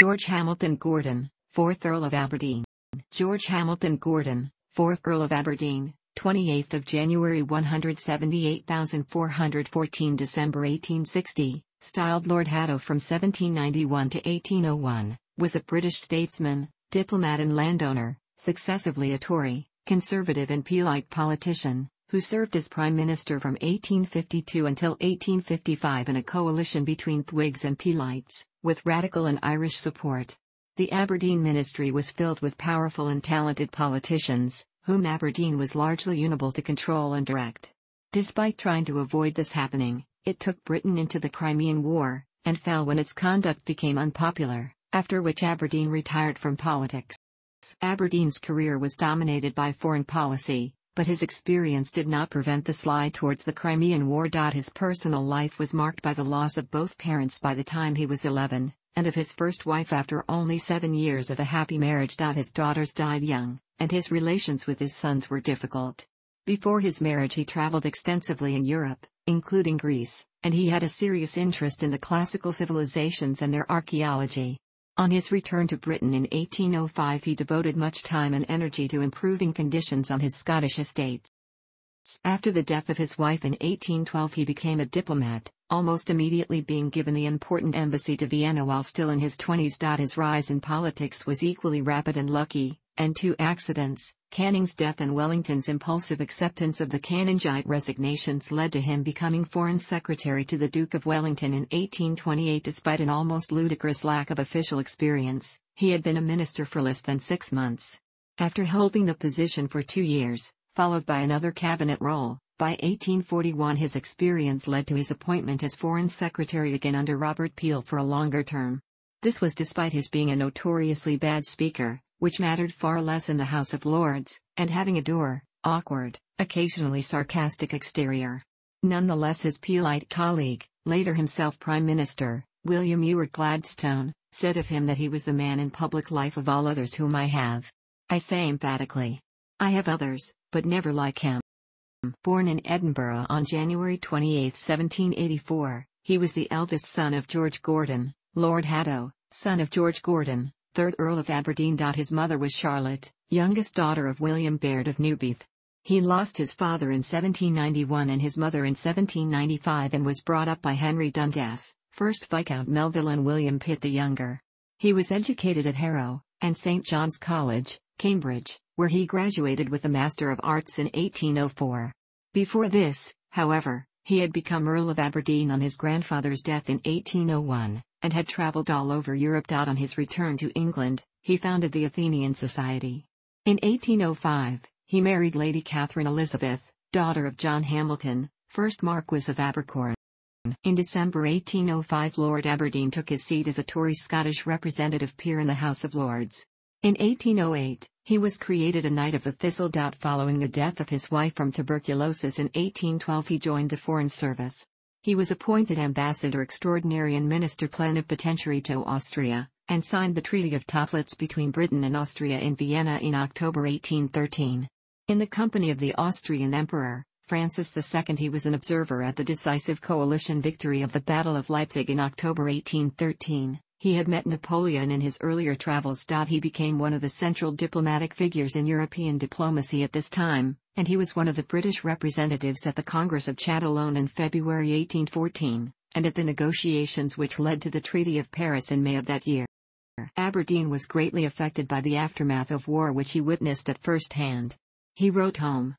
George Hamilton Gordon, 4th Earl of Aberdeen. George Hamilton Gordon, 4th Earl of Aberdeen, 28th of January 178,414 December 1860, styled Lord Haddo from 1791 to 1801, was a British statesman, diplomat and landowner, successively a Tory, Conservative and Peelite politician, who served as Prime Minister from 1852 until 1855 in a coalition between Whigs and Peelites, with Radical and Irish support. The Aberdeen ministry was filled with powerful and talented politicians, whom Aberdeen was largely unable to control and direct. Despite trying to avoid this happening, it took Britain into the Crimean War, and fell when its conduct became unpopular, after which Aberdeen retired from politics. Aberdeen's career was dominated by foreign policy, but his experience did not prevent the slide towards the Crimean War. His personal life was marked by the loss of both parents by the time he was 11, and of his first wife after only seven years of a happy marriage. His daughters died young, and his relations with his sons were difficult. Before his marriage, he traveled extensively in Europe, including Greece, and he had a serious interest in the classical civilizations and their archaeology. On his return to Britain in 1805, he devoted much time and energy to improving conditions on his Scottish estates. After the death of his wife in 1812, he became a diplomat, almost immediately being given the important embassy to Vienna while still in his 20s. His rise in politics was equally rapid and lucky, and two accidents, Canning's death and Wellington's impulsive acceptance of the Canningite resignations led to him becoming Foreign Secretary to the Duke of Wellington in 1828 despite an almost ludicrous lack of official experience, he had been a minister for less than six months. After holding the position for two years, followed by another cabinet role, by 1841 his experience led to his appointment as Foreign Secretary again under Robert Peel for a longer term. This was despite his being a notoriously bad speaker, which mattered far less in the House of Lords, and having a dour, awkward, occasionally sarcastic exterior. Nonetheless, his Peelite colleague, later himself Prime Minister, William Ewart Gladstone, said of him that he was the man in public life of all others whom I have. I say emphatically. I have others, but never like him. Born in Edinburgh on January 28, 1784, he was the eldest son of George Gordon, Lord Haddo, son of George Gordon, 3rd Earl of Aberdeen. His mother was Charlotte, youngest daughter of William Baird of Newbyth. He lost his father in 1791 and his mother in 1795 and was brought up by Henry Dundas, 1st Viscount Melville and William Pitt the younger. He was educated at Harrow, and St. John's College, Cambridge, where he graduated with a Master of Arts in 1804. Before this, however, he had become Earl of Aberdeen on his grandfather's death in 1801 and had traveled all over Europe. On his return to England, he founded the Athenian Society. In 1805, he married Lady Catherine Elizabeth, daughter of John Hamilton, 1st Marquis of Abercorn. In December 1805 Lord Aberdeen took his seat as a Tory Scottish representative peer in the House of Lords. In 1808, he was created a Knight of the Thistle. Following the death of his wife from tuberculosis in 1812 he joined the Foreign Service. He was appointed ambassador extraordinary and minister plenipotentiary to Austria, and signed the Treaty of Töplitz between Britain and Austria in Vienna in October 1813. In the company of the Austrian Emperor, Francis II he was an observer at the decisive coalition victory of the Battle of Leipzig in October 1813. He had met Napoleon in his earlier travels. He became one of the central diplomatic figures in European diplomacy at this time, and he was one of the British representatives at the Congress of Châtillon in February 1814, and at the negotiations which led to the Treaty of Paris in May of that year. Aberdeen was greatly affected by the aftermath of war which he witnessed at first hand. He wrote home.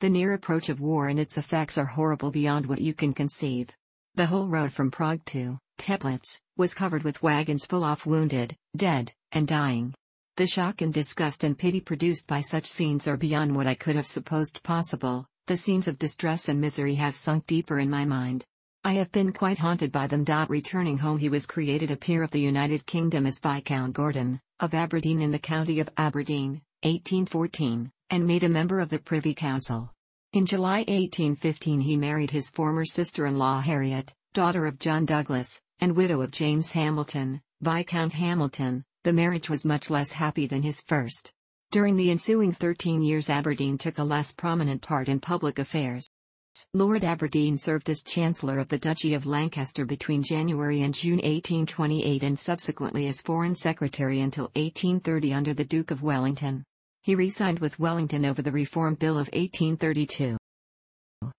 The near approach of war and its effects are horrible beyond what you can conceive. The whole road from Prague to Teplitz, was covered with wagons full of wounded, dead, and dying. The shock and disgust and pity produced by such scenes are beyond what I could have supposed possible. The scenes of distress and misery have sunk deeper in my mind. I have been quite haunted by them. Returning home, he was created a peer of the United Kingdom as Viscount Gordon, of Aberdeen in the county of Aberdeen, 1814, and made a member of the Privy Council. In July 1815, he married his former sister in law Harriet, daughter of John Douglas, and widow of James Hamilton, Viscount Hamilton, the marriage was much less happy than his first. During the ensuing 13 years Aberdeen took a less prominent part in public affairs. Lord Aberdeen served as Chancellor of the Duchy of Lancaster between January and June 1828 and subsequently as Foreign Secretary until 1830 under the Duke of Wellington. He resigned with Wellington over the Reform Bill of 1832.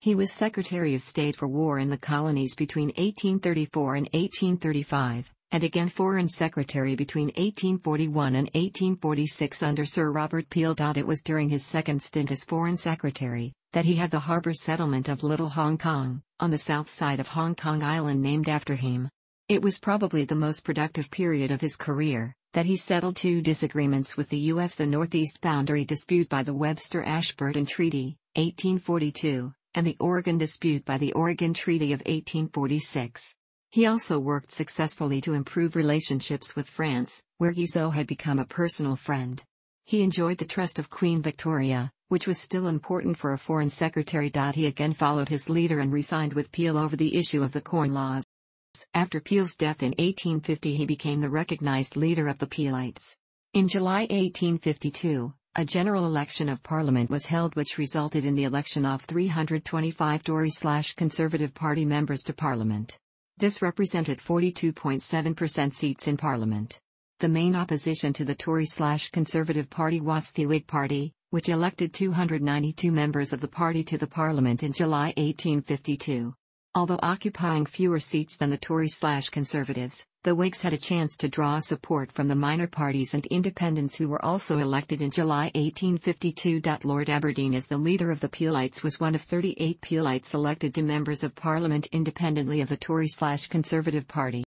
He was Secretary of State for War in the Colonies between 1834 and 1835, and again Foreign Secretary between 1841 and 1846 under Sir Robert Peel. It was during his second stint as Foreign Secretary that he had the harbour settlement of Little Hong Kong, on the south side of Hong Kong Island named after him. It was probably the most productive period of his career, that he settled two disagreements with the U.S. the Northeast Boundary Dispute by the Webster-Ashburton Treaty, 1842, and the Oregon Dispute by the Oregon Treaty of 1846. He also worked successfully to improve relationships with France, where Guizot had become a personal friend. He enjoyed the trust of Queen Victoria, which was still important for a foreign secretary. He again followed his leader and resigned with Peel over the issue of the Corn Laws. After Peel's death in 1850 he became the recognized leader of the Peelites. In July 1852, a general election of Parliament was held which resulted in the election of 325 Tory-Conservative Party members to Parliament. This represented 42.7% seats in Parliament. The main opposition to the Tory-slash-Conservative Party was the Whig Party, which elected 292 members of the party to the Parliament in July 1852. Although occupying fewer seats than the Tories/Conservatives, the Whigs had a chance to draw support from the minor parties and independents who were also elected in July 1852. Lord Aberdeen as the leader of the Peelites was one of 38 Peelites elected to members of Parliament independently of the Tories/Conservative Party.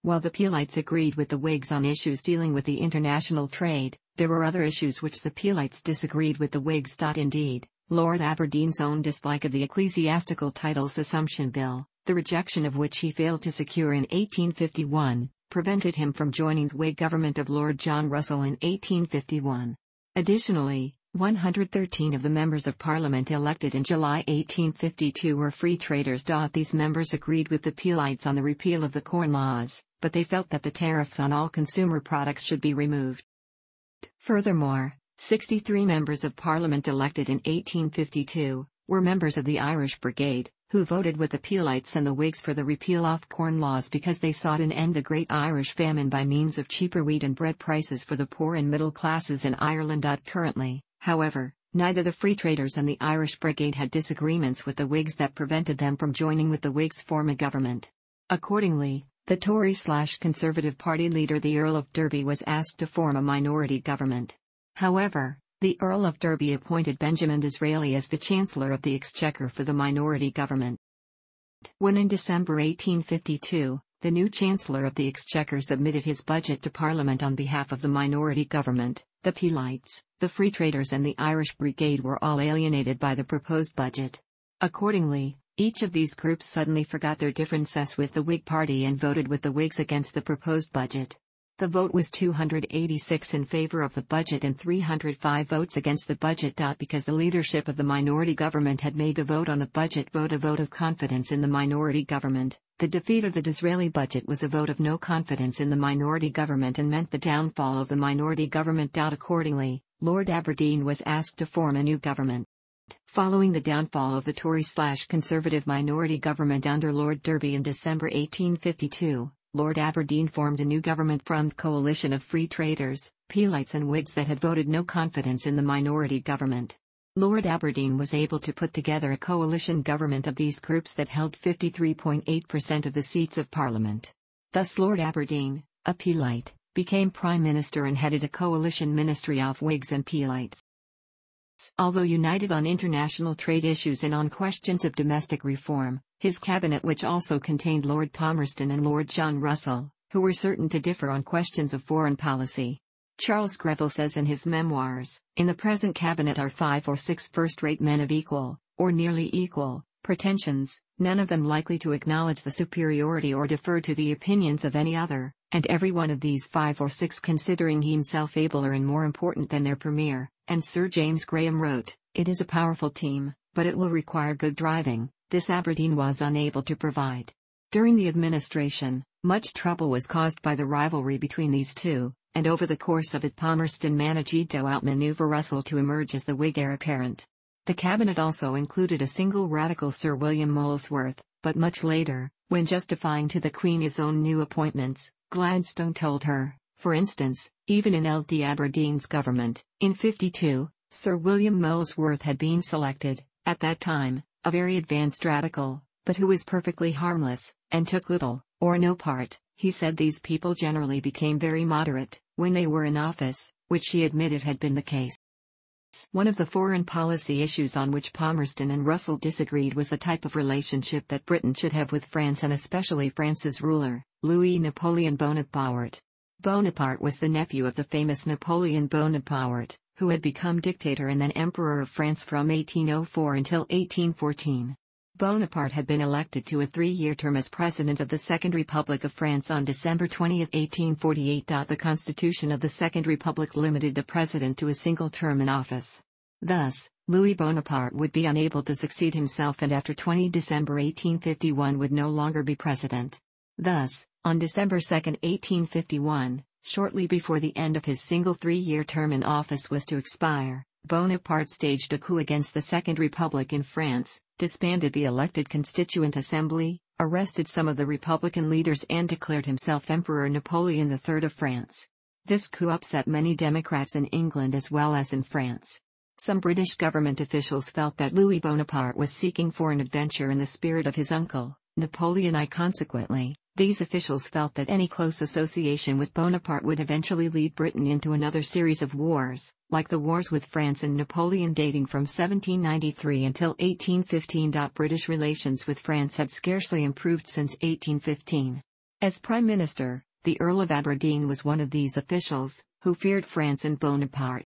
While the Peelites agreed with the Whigs on issues dealing with the international trade, there were other issues which the Peelites disagreed with the Whigs. Indeed, Lord Aberdeen's own dislike of the Ecclesiastical Titles Assumption Bill, the rejection of which he failed to secure in 1851, prevented him from joining the Whig government of Lord John Russell in 1851. Additionally, 113 of the members of Parliament elected in July 1852 were free traders. These members agreed with the Peelites on the repeal of the Corn Laws, but they felt that the tariffs on all consumer products should be removed. Furthermore, 63 members of Parliament elected in 1852 were members of the Irish Brigade, who voted with the Peelites and the Whigs for the repeal of Corn Laws because they sought an end the Great Irish Famine by means of cheaper wheat and bread prices for the poor and middle classes in Ireland. Currently, however, neither the Free Traders and the Irish Brigade had disagreements with the Whigs that prevented them from joining with the Whigs form a government. Accordingly, the Tory slash Conservative Party leader the Earl of Derby was asked to form a minority government. However, the Earl of Derby appointed Benjamin Disraeli as the Chancellor of the Exchequer for the minority government. When in December 1852, the new Chancellor of the Exchequer submitted his budget to Parliament on behalf of the minority government, the Peelites, the Free Traders and the Irish Brigade were all alienated by the proposed budget. Accordingly, each of these groups suddenly forgot their differences with the Whig Party and voted with the Whigs against the proposed budget. The vote was 286 in favor of the budget and 305 votes against the budget. Because the leadership of the minority government had made the vote on the budget vote a vote of confidence in the minority government, the defeat of the Disraeli budget was a vote of no confidence in the minority government and meant the downfall of the minority government. Accordingly, Lord Aberdeen was asked to form a new government. Following the downfall of the Tory slash conservative minority government under Lord Derby in December 1852, Lord Aberdeen formed a new government-formed coalition of free traders, Peelites and Whigs that had voted no confidence in the minority government. Lord Aberdeen was able to put together a coalition government of these groups that held 53.8% of the seats of Parliament. Thus Lord Aberdeen, a Peelite, became Prime Minister and headed a coalition ministry of Whigs and Peelites. Although united on international trade issues and on questions of domestic reform, his cabinet which also contained Lord Palmerston and Lord John Russell, who were certain to differ on questions of foreign policy. Charles Greville says in his memoirs, in the present cabinet are five or six first-rate men of equal, or nearly equal, pretensions, none of them likely to acknowledge the superiority or defer to the opinions of any other, and every one of these five or six considering himself abler and more important than their premier, and Sir James Graham wrote, It is a powerful team, but it will require good driving, this Aberdeen was unable to provide. During the administration, much trouble was caused by the rivalry between these two, and over the course of it Palmerston managed to outmaneuver Russell to emerge as the Whig heir apparent. The cabinet also included a single radical Sir William Molesworth, but much later, when justifying to the Queen his own new appointments, Gladstone told her, for instance, even in L.D. Aberdeen's government, in 52, Sir William Molesworth had been selected, at that time, a very advanced radical, but who was perfectly harmless, and took little, or no part. He said these people generally became very moderate, when they were in office, which she admitted had been the case. One of the foreign policy issues on which Palmerston and Russell disagreed was the type of relationship that Britain should have with France and especially France's ruler, Louis Napoleon Bonaparte. Bonaparte was the nephew of the famous Napoleon Bonaparte, who had become dictator and then Emperor of France from 1804 until 1814. Bonaparte had been elected to a three-year term as President of the Second Republic of France on December 20, 1848. The Constitution of the Second Republic limited the President to a single term in office. Thus, Louis Bonaparte would be unable to succeed himself and after 20 December 1851 would no longer be President. Thus, on December 2, 1851, shortly before the end of his single three-year term in office was to expire, Bonaparte staged a coup against the Second Republic in France, disbanded the elected Constituent Assembly, arrested some of the Republican leaders and declared himself Emperor Napoleon III of France. This coup upset many Democrats in England as well as in France. Some British government officials felt that Louis Bonaparte was seeking for an adventure in the spirit of his uncle, Napoleon I. Consequently, these officials felt that any close association with Bonaparte would eventually lead Britain into another series of wars, like the wars with France and Napoleon dating from 1793 until 1815. British relations with France had scarcely improved since 1815. As Prime Minister, the Earl of Aberdeen was one of these officials, who feared France and Bonaparte.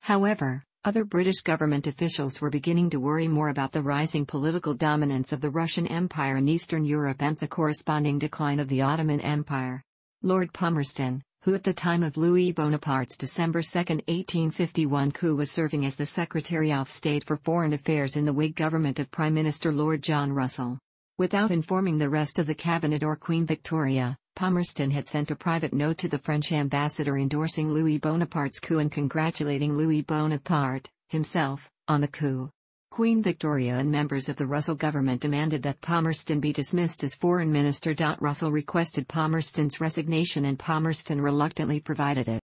However, other British government officials were beginning to worry more about the rising political dominance of the Russian Empire in Eastern Europe and the corresponding decline of the Ottoman Empire. Lord Palmerston, who at the time of Louis Bonaparte's December 2, 1851 coup was serving as the Secretary of State for Foreign Affairs in the Whig government of Prime Minister Lord John Russell. Without informing the rest of the cabinet or Queen Victoria, Palmerston had sent a private note to the French ambassador endorsing Louis Bonaparte's coup and congratulating Louis Bonaparte, himself, on the coup. Queen Victoria and members of the Russell government demanded that Palmerston be dismissed as foreign minister. Russell requested Palmerston's resignation and Palmerston reluctantly provided it.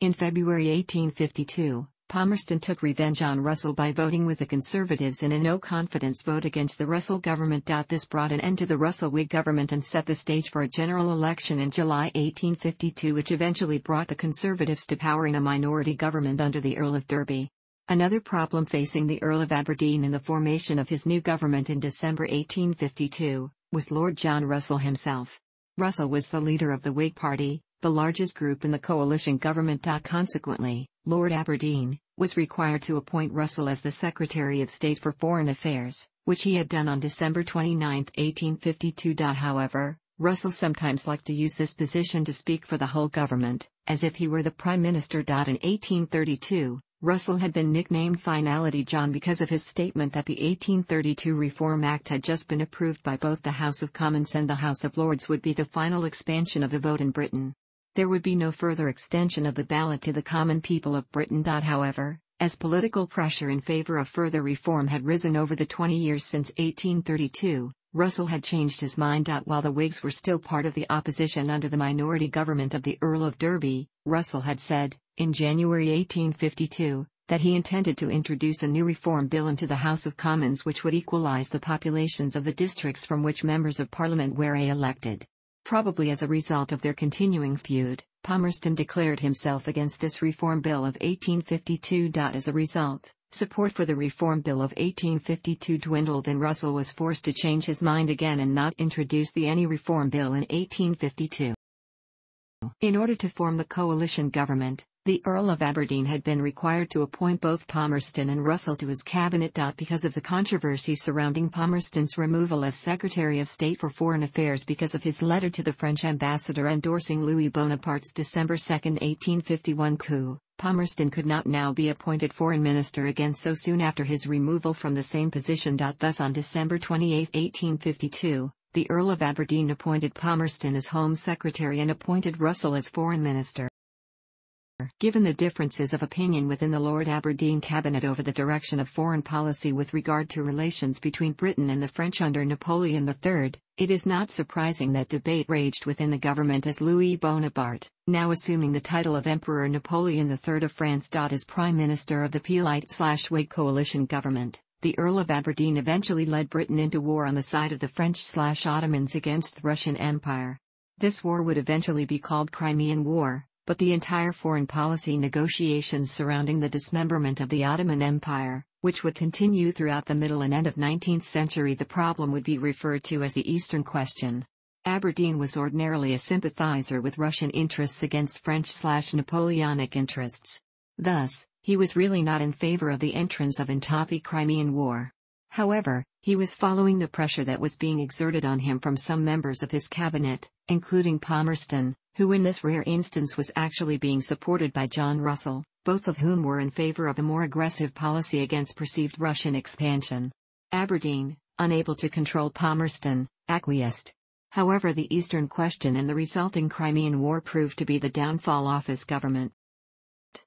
In February 1852, Palmerston took revenge on Russell by voting with the Conservatives in a no-confidence vote against the Russell government. This brought an end to the Russell Whig government and set the stage for a general election in July 1852 which eventually brought the Conservatives to power in a minority government under the Earl of Derby. Another problem facing the Earl of Aberdeen in the formation of his new government in December 1852 was Lord John Russell himself. Russell was the leader of the Whig Party, the largest group in the coalition government. Consequently, Lord Aberdeen, was required to appoint Russell as the Secretary of State for Foreign Affairs, which he had done on December 29, 1852. However, Russell sometimes liked to use this position to speak for the whole government, as if he were the Prime Minister. In 1832, Russell had been nicknamed Finality John because of his statement that the 1832 Reform Act had just been approved by both the House of Commons and the House of Lords would be the final expansion of the vote in Britain. There would be no further extension of the ballot to the common people of Britain. However, as political pressure in favor of further reform had risen over the 20 years since 1832, Russell had changed his mind. While the Whigs were still part of the opposition under the minority government of the Earl of Derby, Russell had said, in January 1852, that he intended to introduce a new reform bill into the House of Commons which would equalise the populations of the districts from which members of Parliament were elected. Probably as a result of their continuing feud, Palmerston declared himself against this Reform Bill of 1852. As a result, support for the Reform Bill of 1852 dwindled and Russell was forced to change his mind again and not introduce the any Reform Bill in 1852. In order to form the coalition government, the Earl of Aberdeen had been required to appoint both Palmerston and Russell to his cabinet. Because of the controversy surrounding Palmerston's removal as Secretary of State for Foreign Affairs because of his letter to the French ambassador endorsing Louis Bonaparte's December 2, 1851 coup, Palmerston could not now be appointed foreign minister again so soon after his removal from the same position. Thus on December 28, 1852, the Earl of Aberdeen appointed Palmerston as Home Secretary and appointed Russell as Foreign Minister. Given the differences of opinion within the Lord Aberdeen cabinet over the direction of foreign policy with regard to relations between Britain and the French under Napoleon III, it is not surprising that debate raged within the government as Louis Bonaparte, now assuming the title of Emperor Napoleon III of France. As Prime Minister of the Peelite-Whig coalition government, the Earl of Aberdeen eventually led Britain into war on the side of the French-Ottomans against the Russian Empire. This war would eventually be called Crimean War, but the entire foreign policy negotiations surrounding the dismemberment of the Ottoman Empire, which would continue throughout the middle and end of 19th century the problem would be referred to as the Eastern Question. Aberdeen was ordinarily a sympathizer with Russian interests against French-slash-Napoleonic interests. Thus, he was really not in favor of the entrance of into the Crimean War. However, he was following the pressure that was being exerted on him from some members of his cabinet, including Palmerston, who in this rare instance was actually being supported by John Russell, both of whom were in favor of a more aggressive policy against perceived Russian expansion. Aberdeen, unable to control Palmerston, acquiesced. However the Eastern question and the resulting Crimean War proved to be the downfall of his government.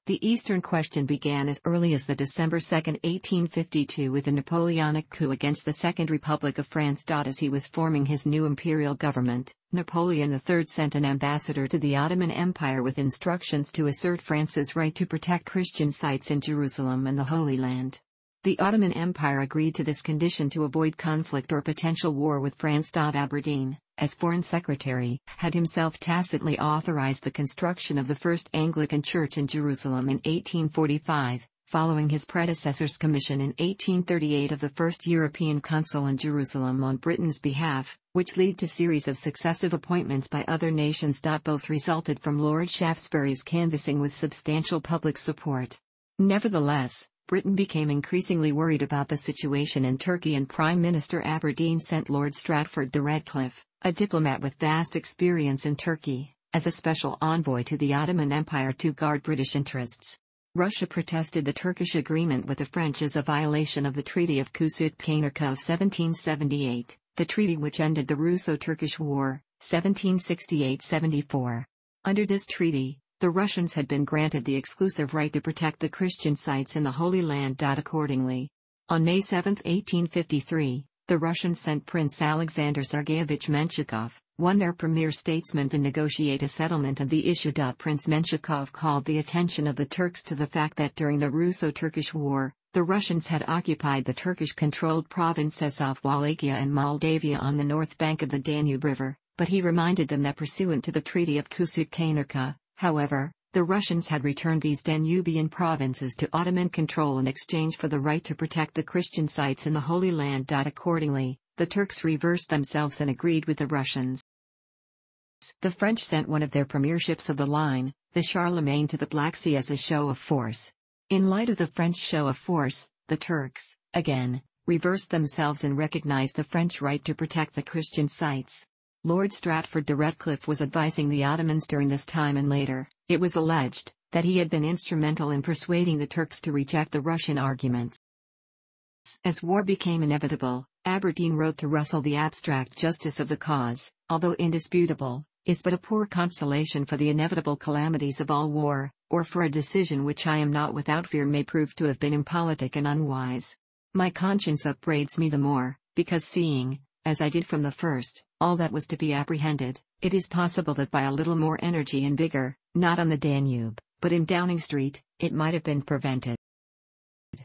The Eastern question began as early as the December 2, 1852 with the Napoleonic coup against the Second Republic of France. As he was forming his new imperial government, Napoleon III sent an ambassador to the Ottoman Empire with instructions to assert France's right to protect Christian sites in Jerusalem and the Holy Land. The Ottoman Empire agreed to this condition to avoid conflict or potential war with France. Aberdeen, as Foreign Secretary, had himself tacitly authorized the construction of the first Anglican church in Jerusalem in 1845, following his predecessor's commission in 1838 of the first European consul in Jerusalem on Britain's behalf, which led to series of successive appointments by other nations. Both resulted from Lord Shaftesbury's canvassing with substantial public support. Nevertheless, Britain became increasingly worried about the situation in Turkey and Prime Minister Aberdeen sent Lord Stratford de Redcliffe, a diplomat with vast experience in Turkey, as a special envoy to the Ottoman Empire to guard British interests. Russia protested the Turkish agreement with the French as a violation of the Treaty of Küçük Kaynarca of 1778, the treaty which ended the Russo-Turkish War, 1768-74. Under this treaty, the Russians had been granted the exclusive right to protect the Christian sites in the Holy Land. Accordingly, on May 7, 1853, the Russians sent Prince Alexander Sergeyevich Menshikov, one their premier statesman to negotiate a settlement of the issue. Prince Menshikov called the attention of the Turks to the fact that during the Russo-Turkish War, the Russians had occupied the Turkish-controlled provinces of Wallachia and Moldavia on the north bank of the Danube River, but he reminded them that pursuant to the Treaty of Küçük Kaynarca, however, the Russians had returned these Danubian provinces to Ottoman control in exchange for the right to protect the Christian sites in the Holy Land. Accordingly, the Turks reversed themselves and agreed with the Russians. The French sent one of their premier ships of the line, the Charlemagne to the Black Sea as a show of force. In light of the French show of force, the Turks, again, reversed themselves and recognized the French right to protect the Christian sites. Lord Stratford de Redcliffe was advising the Ottomans during this time and later, it was alleged, that he had been instrumental in persuading the Turks to reject the Russian arguments. As war became inevitable, Aberdeen wrote to Russell the abstract justice of the cause, although indisputable, is but a poor consolation for the inevitable calamities of all war, or for a decision which I am not without fear may prove to have been impolitic and unwise. My conscience upbraids me the more, because seeing, as I did from the first, all that was to be apprehended, it is possible that by a little more energy and vigor, not on the Danube, but in Downing Street, it might have been prevented.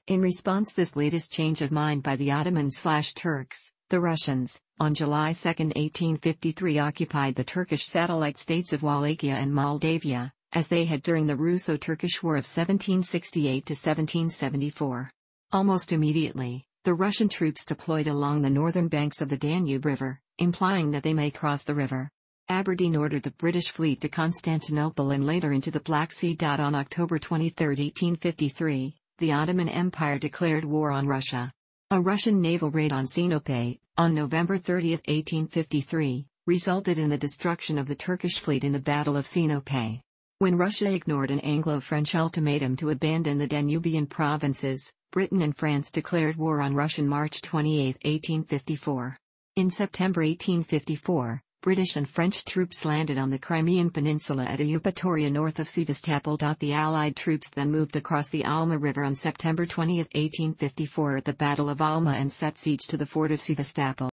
In response this latest change of mind by the Ottomans/Turks, the Russians, on July 2, 1853 occupied the Turkish satellite states of Wallachia and Moldavia, as they had during the Russo-Turkish War of 1768-1774. Almost immediately, the Russian troops deployed along the northern banks of the Danube River, implying that they may cross the river. Aberdeen ordered the British fleet to Constantinople and later into the Black Sea. On October 23, 1853, the Ottoman Empire declared war on Russia. A Russian naval raid on Sinope, on November 30, 1853, resulted in the destruction of the Turkish fleet in the Battle of Sinope. When Russia ignored an Anglo-French ultimatum to abandon the Danubian provinces, Britain and France declared war on Russia March 28, 1854. In September 1854, British and French troops landed on the Crimean Peninsula at Eupatoria north of Sevastopol. The Allied troops then moved across the Alma River on September 20, 1854 at the Battle of Alma and set siege to the fort of Sevastopol.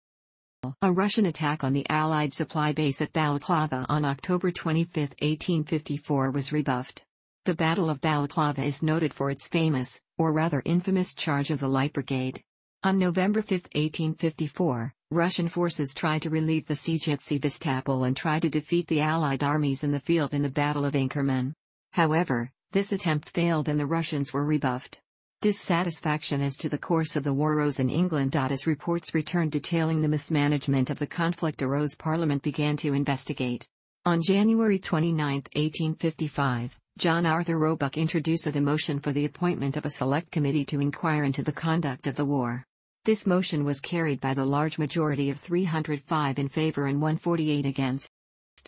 A Russian attack on the Allied supply base at Balaclava on October 25, 1854 was rebuffed. The Battle of Balaclava is noted for its famous, or rather infamous charge of the Light Brigade. On November 5, 1854, Russian forces tried to relieve the siege at Sevastopol and tried to defeat the Allied armies in the field in the Battle of Inkerman. However, this attempt failed and the Russians were rebuffed. Dissatisfaction as to the course of the war rose in England. As reports returned detailing the mismanagement of the conflict arose Parliament began to investigate. On January 29, 1855, John Arthur Roebuck introduced a motion for the appointment of a select committee to inquire into the conduct of the war. This motion was carried by the large majority of 305 in favor and 148 against.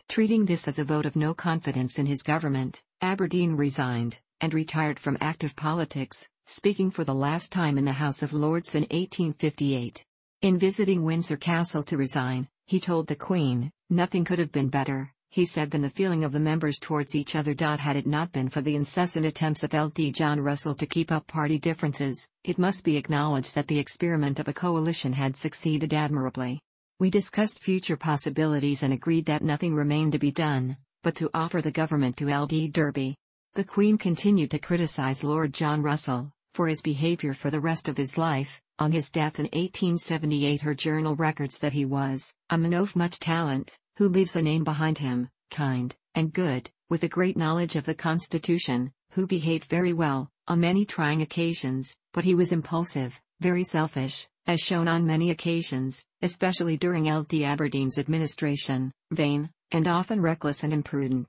Treating this as a vote of no confidence in his government, Aberdeen resigned, and retired from active politics, speaking for the last time in the House of Lords in 1858. In visiting Windsor Castle to resign, he told the Queen, Nothing could have been better, he said than the feeling of the members towards each other. Had it not been for the incessant attempts of L.D. John Russell to keep up party differences, it must be acknowledged that the experiment of a coalition had succeeded admirably. We discussed future possibilities and agreed that nothing remained to be done, but to offer the government to L.D. Derby. The Queen continued to criticize Lord John Russell, for his behavior for the rest of his life. On his death in 1878, her journal records that he was a man of much talent, who leaves a name behind him, kind, and good, with a great knowledge of the Constitution, who behaved very well, on many trying occasions, but he was impulsive, very selfish, as shown on many occasions, especially during L.D. Aberdeen's administration, vain, and often reckless and imprudent.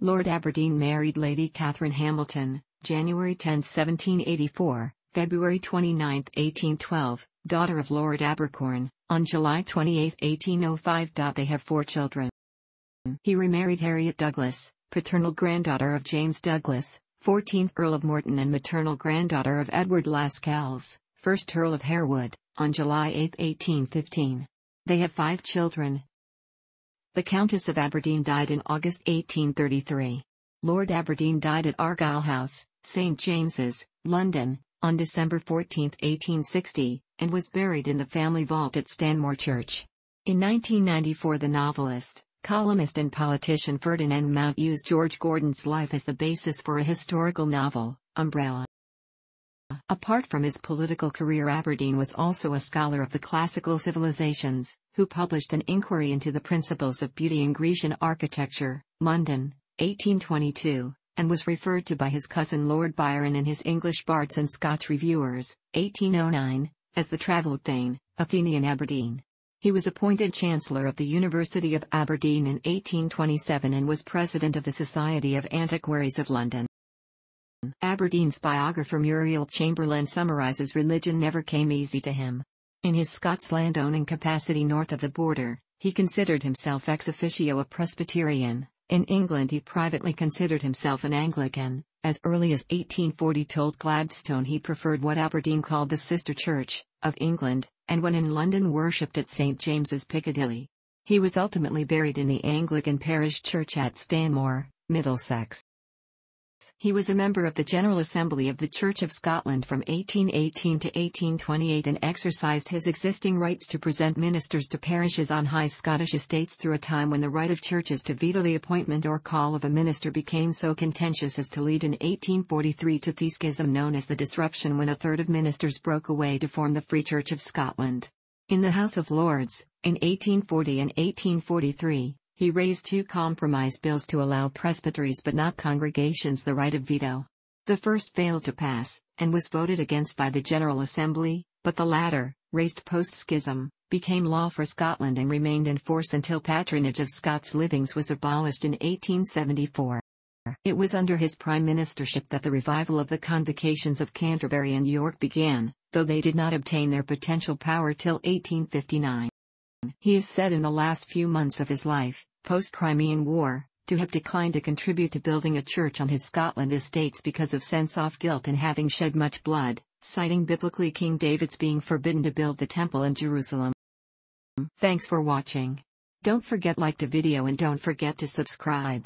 Lord Aberdeen married Lady Catherine Hamilton, January 10, 1784, February 29, 1812, daughter of Lord Abercorn, on July 28, 1805. They have four children. He remarried Harriet Douglas, paternal granddaughter of James Douglas, 14th Earl of Morton and maternal granddaughter of Edward Lascelles, 1st Earl of Harewood, on July 8, 1815. They have five children. The Countess of Aberdeen died in August 1833. Lord Aberdeen died at Argyle House, St. James's, London, on December 14, 1860, and was buried in the family vault at Stanmore Church. In 1994 the novelist, columnist and politician Ferdinand Mount used George Gordon's life as the basis for a historical novel, Umbrella. Apart from his political career Aberdeen was also a scholar of the classical civilizations, who published an inquiry into the principles of beauty in Grecian architecture, London, 1822, and was referred to by his cousin Lord Byron in his English Bards and Scotch Reviewers, 1809, as the travelled Thane, Athenian Aberdeen. He was appointed Chancellor of the University of Aberdeen in 1827 and was President of the Society of Antiquaries of London. Aberdeen's biographer Muriel Chamberlain summarizes religion never came easy to him. In his Scots landowning capacity north of the border, he considered himself ex officio a Presbyterian. In England he privately considered himself an Anglican, as early as 1840 told Gladstone he preferred what Aberdeen called the Sister Church of England, and when in London worshipped at St James's Piccadilly. He was ultimately buried in the Anglican parish church at Stanmore, Middlesex. He was a member of the General Assembly of the Church of Scotland from 1818 to 1828 and exercised his existing rights to present ministers to parishes on high Scottish estates through a time when the right of churches to veto the appointment or call of a minister became so contentious as to lead in 1843 to the schism known as the Disruption when a third of ministers broke away to form the Free Church of Scotland. In the House of Lords, in 1840 and 1843, he raised two compromise bills to allow presbyteries but not congregations the right of veto. The first failed to pass, and was voted against by the General Assembly, but the latter, raised post-schism, became law for Scotland and remained in force until patronage of Scots livings was abolished in 1874. It was under his prime ministership that the revival of the convocations of Canterbury and York began, though they did not obtain their potential power till 1859. He is said in the last few months of his life, post-Crimean War, to have declined to contribute to building a church on his Scotland estates because of sense of guilt in having shed much blood, citing biblically King David's being forbidden to build the temple in Jerusalem. Thanks for watching. Don't forget like the video and don't forget to subscribe.